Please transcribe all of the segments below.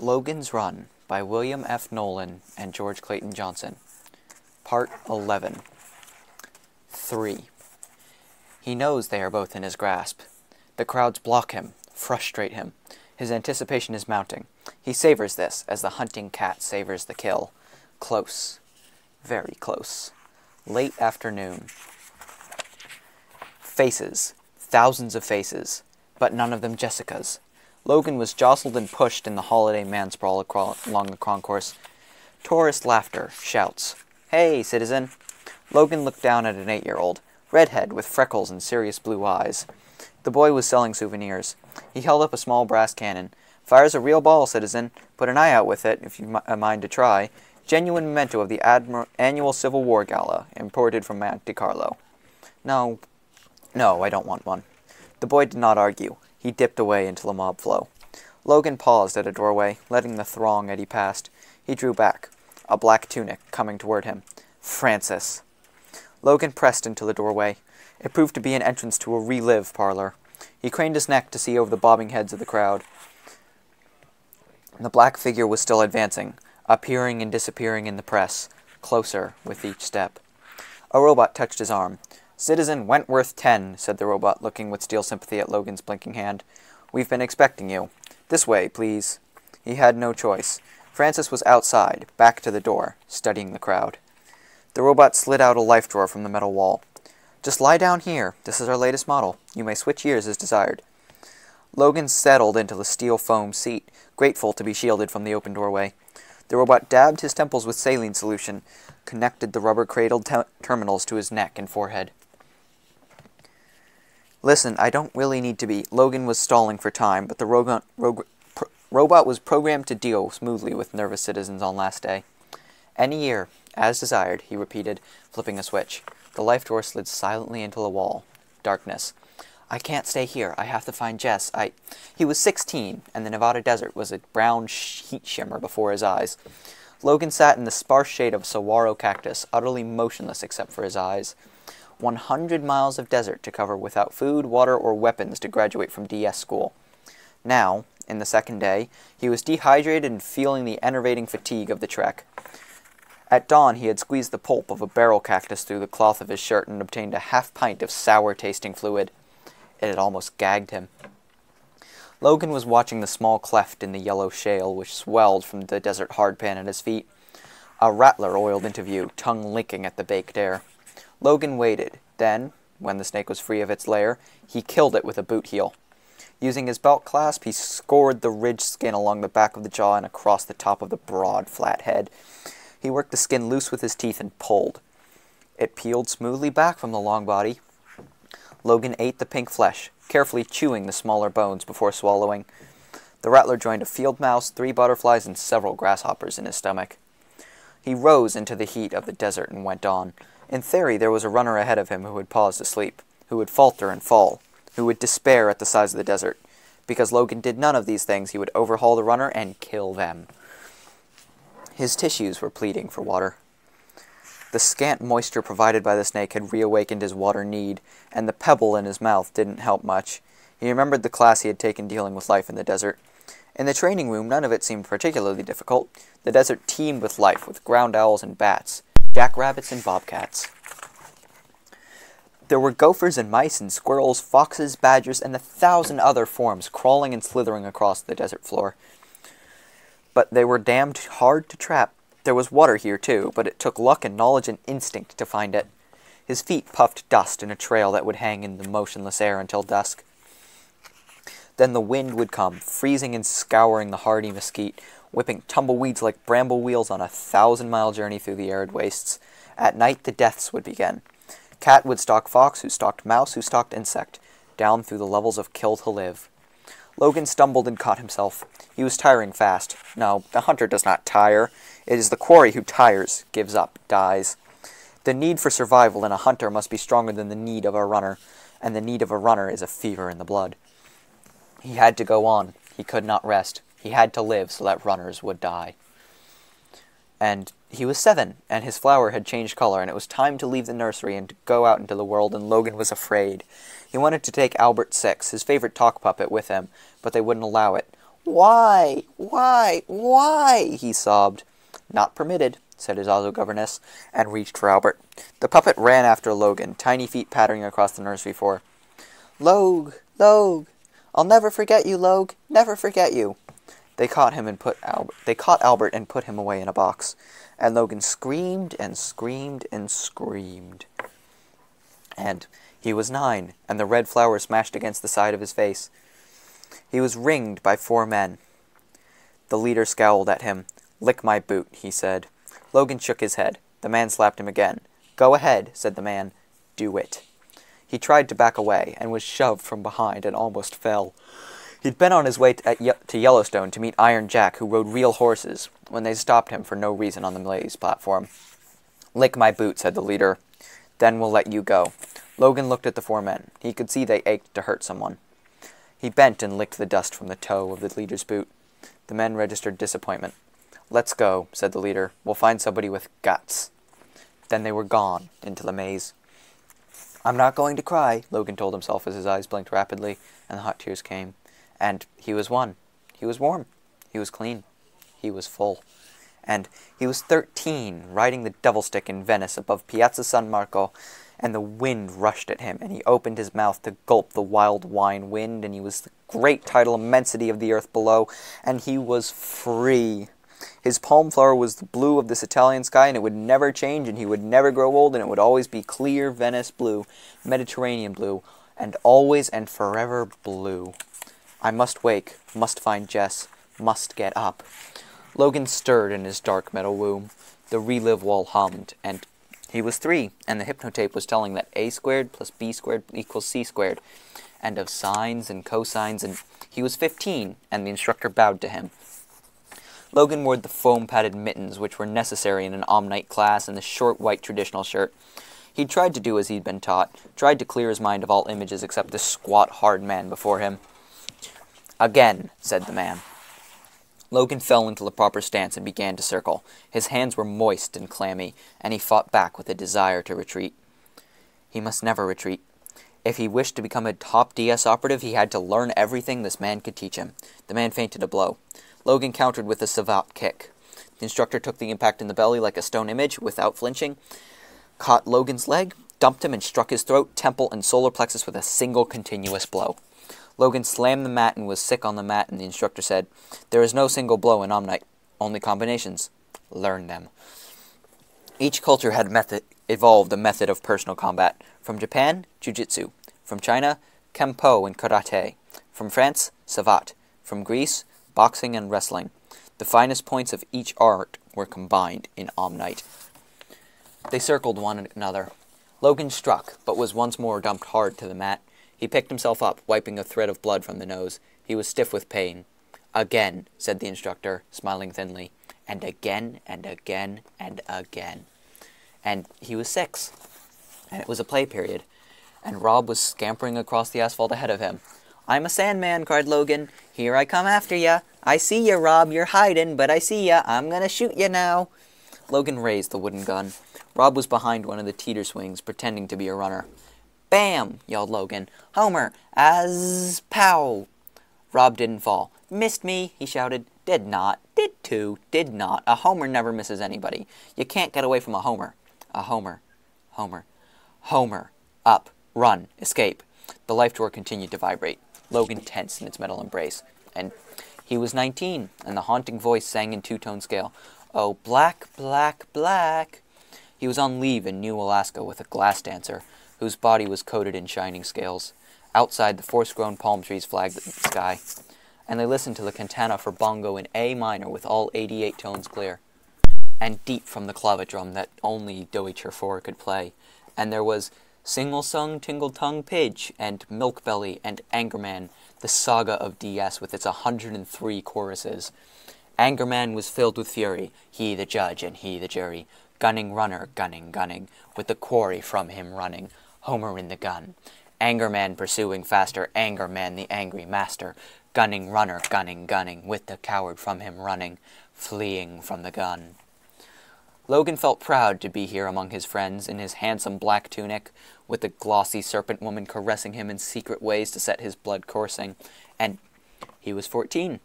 Logan's Run by William F. Nolan and George Clayton Johnson. Part 11. 3. He knows they are both in his grasp. The crowds block him, frustrate him. His anticipation is mounting. He savors this as the hunting cat savors the kill. Close. Very close. Late afternoon. Faces. Thousands of faces. But none of them Jessica's. Logan was jostled and pushed in the holiday man sprawl along the concourse. Tourist laughter, shouts. Hey, citizen! Logan looked down at an eight year old, redhead with freckles and serious blue eyes. The boy was selling souvenirs. He held up a small brass cannon. Fires a real ball, citizen. Put an eye out with it, if you uh, mind to try. Genuine memento of the Admir annual Civil War Gala, imported from Monte Carlo. No, no, I don't want one. The boy did not argue. He dipped away into the mob flow. Logan paused at a doorway, letting the throng eddy past. He drew back, a black tunic coming toward him. Francis. Logan pressed into the doorway. It proved to be an entrance to a relive parlor. He craned his neck to see over the bobbing heads of the crowd. The black figure was still advancing, appearing and disappearing in the press, closer with each step. A robot touched his arm. Citizen Wentworth 10, said the robot, looking with steel sympathy at Logan's blinking hand. We've been expecting you. This way, please. He had no choice. Francis was outside, back to the door, studying the crowd. The robot slid out a life drawer from the metal wall. Just lie down here. This is our latest model. You may switch years as desired. Logan settled into the steel foam seat, grateful to be shielded from the open doorway. The robot dabbed his temples with saline solution, connected the rubber cradled terminals to his neck and forehead. Listen, I don't really need to be. Logan was stalling for time, but the ro robot was programmed to deal smoothly with nervous citizens on last day. Any year, as desired, he repeated, flipping a switch. The life door slid silently into the wall. Darkness. I can't stay here. I have to find Jess. I. He was 16, and the Nevada desert was a brown heat shimmer before his eyes. Logan sat in the sparse shade of a saguaro cactus, utterly motionless except for his eyes. 100 miles of desert to cover without food, water, or weapons to graduate from DS school. Now, in the second day, he was dehydrated and feeling the enervating fatigue of the trek. At dawn, he had squeezed the pulp of a barrel cactus through the cloth of his shirt and obtained a half pint of sour tasting fluid. It had almost gagged him. Logan was watching the small cleft in the yellow shale which swelled from the desert hardpan at his feet. A rattler oiled into view, tongue licking at the baked air. Logan waited. Then, when the snake was free of its lair, he killed it with a boot heel. Using his belt clasp, he scored the ridged skin along the back of the jaw and across the top of the broad, flat head. He worked the skin loose with his teeth and pulled. It peeled smoothly back from the long body. Logan ate the pink flesh, carefully chewing the smaller bones before swallowing. The rattler joined a field mouse, three butterflies, and several grasshoppers in his stomach. He rose into the heat of the desert and went on. In theory, there was a runner ahead of him who would pause to sleep, who would falter and fall, who would despair at the size of the desert. Because Logan did none of these things, he would overhaul the runner and kill them. His tissues were pleading for water. The scant moisture provided by the snake had reawakened his water need, and the pebble in his mouth didn't help much. He remembered the class he had taken dealing with life in the desert. In the training room, none of it seemed particularly difficult. The desert teemed with life, with ground owls and bats jackrabbits and bobcats. There were gophers and mice and squirrels, foxes, badgers, and a thousand other forms crawling and slithering across the desert floor. But they were damned hard to trap. There was water here, too, but it took luck and knowledge and instinct to find it. His feet puffed dust in a trail that would hang in the motionless air until dusk. Then the wind would come, freezing and scouring the hardy mesquite, whipping tumbleweeds like bramble wheels on a thousand mile journey through the arid wastes. At night, the deaths would begin. Cat would stalk fox, who stalked mouse, who stalked insect, down through the levels of kill to live. Logan stumbled and caught himself. He was tiring fast. No, the hunter does not tire. It is the quarry who tires, gives up, dies. The need for survival in a hunter must be stronger than the need of a runner, and the need of a runner is a fever in the blood. He had to go on. He could not rest. He had to live so that runners would die. And he was seven, and his flower had changed color, and it was time to leave the nursery and go out into the world, and Logan was afraid. He wanted to take Albert Six, his favorite talk puppet, with him, but they wouldn't allow it. Why? Why? Why? he sobbed. Not permitted, said his auto governess, and reached for Albert. The puppet ran after Logan, tiny feet pattering across the nursery floor. Logue, Logue, I'll never forget you, Logue, never forget you. They caught him and put Albert. They caught Albert and put him away in a box, and Logan screamed and screamed and screamed. And he was nine, and the red flower smashed against the side of his face. He was ringed by four men. The leader scowled at him. Lick my boot, he said. Logan shook his head. The man slapped him again. Go ahead, said the man. Do it. He tried to back away, and was shoved from behind and almost fell. He'd been on his way to, to Yellowstone to meet Iron Jack, who rode real horses, when they stopped him for no reason on the Malays platform. Lick my boot, said the leader. Then we'll let you go. Logan looked at the four men. He could see they ached to hurt someone. He bent and licked the dust from the toe of the leader's boot. The men registered disappointment. Let's go, said the leader. We'll find somebody with guts. Then they were gone into the maze. I'm not going to cry, Logan told himself as his eyes blinked rapidly and the hot tears came. And he was one. He was warm. He was clean. He was full. And he was thirteen, riding the devil stick in Venice above Piazza San Marco, and the wind rushed at him, and he opened his mouth to gulp the wild wine wind, and he was the great tidal immensity of the earth below, and he was free. His palm flower was the blue of this Italian sky, and it would never change, and he would never grow old, and it would always be clear Venice blue, Mediterranean blue, and always and forever blue. I must wake, must find Jess, must get up. Logan stirred in his dark metal womb. The relive wall hummed, and he was three, and the hypnotape was telling that a squared plus b squared equals c squared, and of sines and cosines, and he was 15, and the instructor bowed to him. Logan wore the foam-padded mittens which were necessary in an Omnite class and the short white traditional shirt. He tried to do as he'd been taught, tried to clear his mind of all images except the squat, hard man before him. Again, said the man. Logan fell into the proper stance and began to circle. His hands were moist and clammy, and he fought back with a desire to retreat. He must never retreat. If he wished to become a top DS operative, he had to learn everything this man could teach him. The man feinted a blow. Logan countered with a savate kick. The instructor took the impact in the belly like a stone image, without flinching, caught Logan's leg, dumped him, and struck his throat, temple, and solar plexus with a single continuous blow. Logan slammed the mat and was sick on the mat, and the instructor said, There is no single blow in Omnite, only combinations. Learn them. Each culture had method, evolved a method of personal combat. From Japan, Jiu-Jitsu. From China, Kempo and Karate. From France, Savate. From Greece, boxing and wrestling. The finest points of each art were combined in Omnite. They circled one another. Logan struck, but was once more dumped hard to the mat. He picked himself up, wiping a thread of blood from the nose. He was stiff with pain. Again, said the instructor, smiling thinly. And again, and again, and again. And he was six. And it was a play period. And Rob was scampering across the asphalt ahead of him. I'm a Sandman, cried Logan. Here I come after ya. I see ya, Rob. You're hiding, but I see ya. I'm gonna shoot ya now. Logan raised the wooden gun. Rob was behind one of the teeter swings, pretending to be a runner. Bam! yelled Logan. Homer, as pow! Rob didn't fall. Missed me, he shouted. Did not. Did too. Did not. A homer never misses anybody. You can't get away from a homer. A homer. Homer. Homer. Up. Run. Escape. The life door continued to vibrate. Logan tensed in its metal embrace. And he was 19, and the haunting voice sang in two-tone scale. Oh, black, black, black. He was on leave in New Alaska with a glass dancer whose body was coated in shining scales. Outside, the forest-grown palm trees flagged the sky, and they listened to the cantata for bongo in A minor with all 88 tones clear, and deep from the clavet drum that only Deutscher 4 could play. And there was Single Sung Tingle Tongue Pidge and Milk Belly and Angerman, the saga of DS with its 103 choruses. Angerman was filled with fury, he the judge and he the jury, gunning runner, gunning, gunning, with the quarry from him running, Homer in the gun. Anger man pursuing faster, anger man the angry master. Gunning runner, gunning, gunning, with the coward from him running, fleeing from the gun. Logan felt proud to be here among his friends in his handsome black tunic, with the glossy serpent woman caressing him in secret ways to set his blood coursing. And he was fourteen.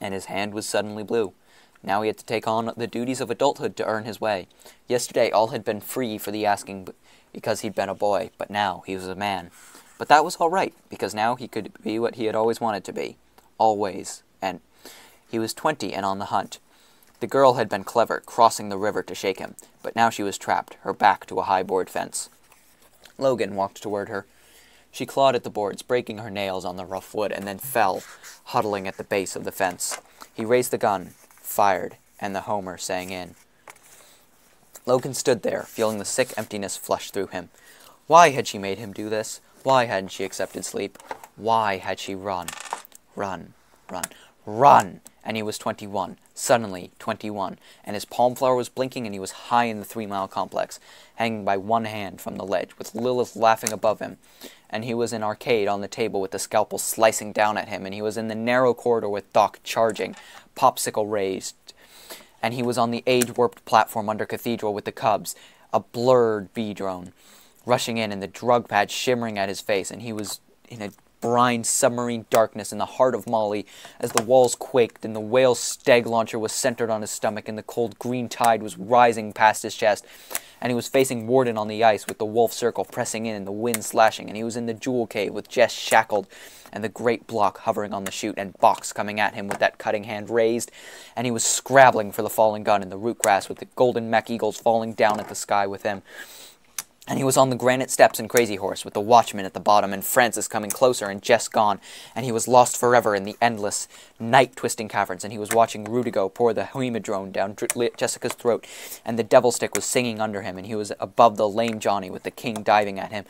and his hand was suddenly blue. Now he had to take on the duties of adulthood to earn his way. Yesterday all had been free for the asking because he'd been a boy, but now he was a man. But that was all right, because now he could be what he had always wanted to be. Always. And he was twenty and on the hunt. The girl had been clever, crossing the river to shake him, but now she was trapped, her back to a high board fence. Logan walked toward her. She clawed at the boards, breaking her nails on the rough wood, and then fell, huddling at the base of the fence. He raised the gun, fired, and the Homer sang in. Logan stood there, feeling the sick emptiness flush through him. Why had she made him do this? Why hadn't she accepted sleep? Why had she run? Run, run, run! And he was 21, suddenly 21, and his palm flower was blinking and he was high in the three mile complex, hanging by one hand from the ledge, with Lilith laughing above him. And he was in arcade on the table with the scalpel slicing down at him, and he was in the narrow corridor with Doc charging, popsicle raised, and he was on the age-warped platform under Cathedral with the Cubs, a blurred bee drone rushing in and the drug pad shimmering at his face, and he was in a brine submarine darkness in the heart of Molly as the walls quaked and the whale's stag launcher was centered on his stomach and the cold green tide was rising past his chest and he was facing Warden on the ice with the wolf circle pressing in and the wind slashing, and he was in the jewel cave with Jess shackled and the great block hovering on the chute and Box coming at him with that cutting hand raised, and he was scrabbling for the falling gun in the root grass with the golden mech eagles falling down at the sky with him. And he was on the granite steps in Crazy Horse with the watchman at the bottom and Francis coming closer and Jess gone. And he was lost forever in the endless, night twisting caverns. And he was watching Rudigo pour the Hemadrone down Jessica's throat. And the Devil Stick was singing under him. And he was above the lame Johnny with the king diving at him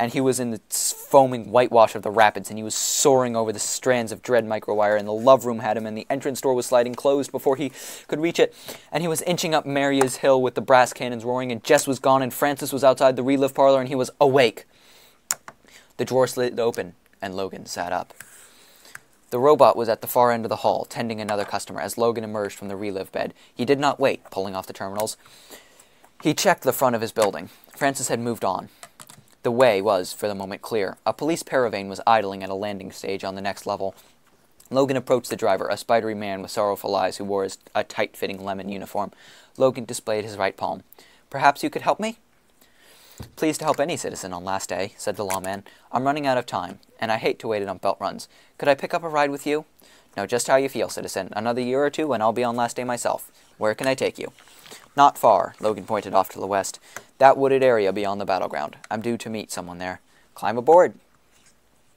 and he was in the foaming whitewash of the rapids, and he was soaring over the strands of dread microwire, and the love room had him, and the entrance door was sliding closed before he could reach it, and he was inching up Marye's hill with the brass cannons roaring, and Jess was gone, and Francis was outside the relive parlor, and he was awake. The drawer slid open, and Logan sat up. The robot was at the far end of the hall, tending another customer, as Logan emerged from the relive bed. He did not wait, pulling off the terminals. He checked the front of his building. Francis had moved on. The way was, for the moment, clear. A police paravane was idling at a landing stage on the next level. Logan approached the driver, a spidery man with sorrowful eyes who wore a tight-fitting lemon uniform. Logan displayed his right palm. Perhaps you could help me? Pleased to help any citizen on last day, said the lawman. I'm running out of time, and I hate to wait it on belt runs. Could I pick up a ride with you? Know just how you feel, citizen. Another year or two, and I'll be on last day myself. Where can I take you? Not far, Logan pointed off to the west. That wooded area beyond the battleground. I'm due to meet someone there. Climb aboard.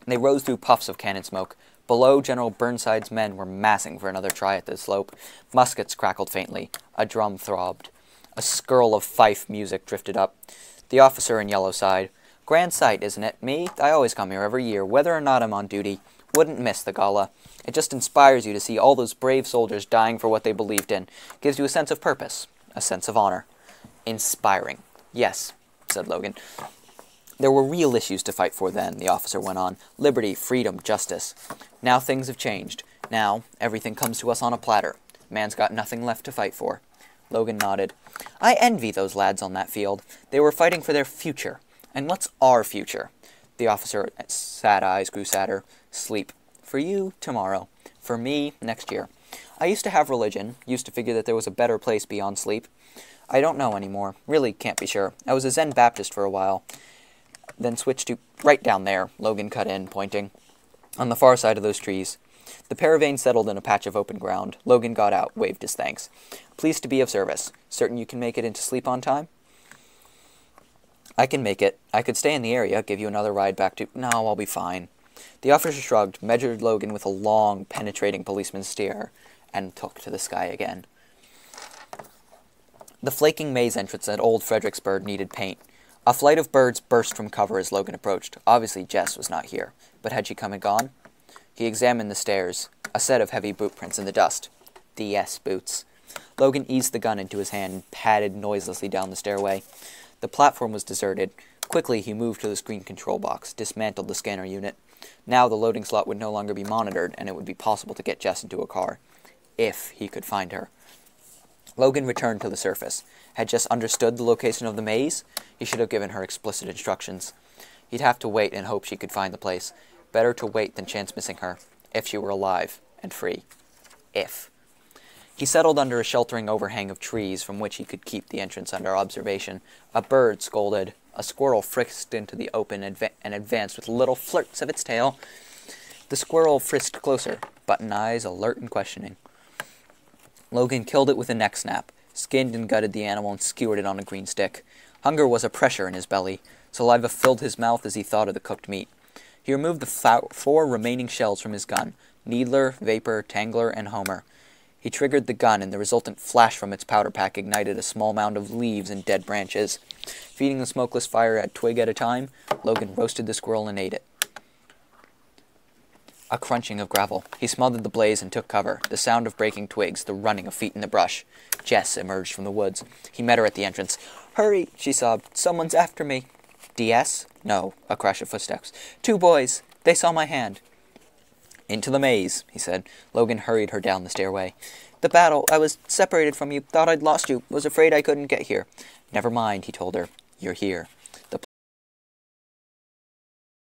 They rose through puffs of cannon smoke. Below, General Burnside's men were massing for another try at the slope. Muskets crackled faintly. A drum throbbed. A skirl of fife music drifted up. The officer in yellow sighed. Grand sight, isn't it? Me? I always come here every year, whether or not I'm on duty. Wouldn't miss the gala. It just inspires you to see all those brave soldiers dying for what they believed in. Gives you a sense of purpose, a sense of honor. Inspiring. Yes, said Logan. There were real issues to fight for then, the officer went on. Liberty, freedom, justice. Now things have changed. Now, everything comes to us on a platter. Man's got nothing left to fight for. Logan nodded. I envy those lads on that field. They were fighting for their future. And what's our future? The officer's sad eyes grew sadder. Sleep. For you, tomorrow. For me, next year. I used to have religion, used to figure that there was a better place beyond sleep. I don't know anymore. Really can't be sure. I was a Zen Baptist for a while. Then switched to right down there, Logan cut in, pointing. On the far side of those trees. The paravane settled in a patch of open ground. Logan got out, waved his thanks. Pleased to be of service. Certain you can make it into sleep on time? I can make it. I could stay in the area, give you another ride back to... No, I'll be fine. The officer shrugged, measured Logan with a long, penetrating policeman's stare, and took to the sky again. The flaking maze entrance at Old Fredericksburg needed paint. A flight of birds burst from cover as Logan approached. Obviously, Jess was not here. But had she come and gone? He examined the stairs. A set of heavy boot prints in the dust. DS boots. Logan eased the gun into his hand and padded noiselessly down the stairway. The platform was deserted. Quickly, he moved to the screen control box, dismantled the scanner unit. Now the loading slot would no longer be monitored, and it would be possible to get Jess into a car. If he could find her. Logan returned to the surface. Had Jess understood the location of the maze? He should have given her explicit instructions. He'd have to wait and hope she could find the place. Better to wait than chance missing her, if she were alive and free. if. He settled under a sheltering overhang of trees from which he could keep the entrance under observation. A bird scolded. A squirrel frisked into the open adva- and advanced with little flirts of its tail. The squirrel frisked closer, button eyes alert and questioning. Logan killed it with a neck snap, skinned and gutted the animal, and skewered it on a green stick. Hunger was a pressure in his belly. Saliva filled his mouth as he thought of the cooked meat. He removed the four remaining shells from his gun Needler, Vapor, Tangler, and Homer. He triggered the gun, and the resultant flash from its powder pack ignited a small mound of leaves and dead branches. Feeding the smokeless fire a twig at a time, Logan roasted the squirrel and ate it. A crunching of gravel. He smothered the blaze and took cover. The sound of breaking twigs, the running of feet in the brush. Jess emerged from the woods. He met her at the entrance. Hurry, she sobbed. Someone's after me. DS? No. A crash of footsteps. Two boys. They saw my hand. Into the maze, he said. Logan hurried her down the stairway. The battle. I was separated from you. Thought I'd lost you. Was afraid I couldn't get here. Never mind, he told her. You're here.